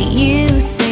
you. So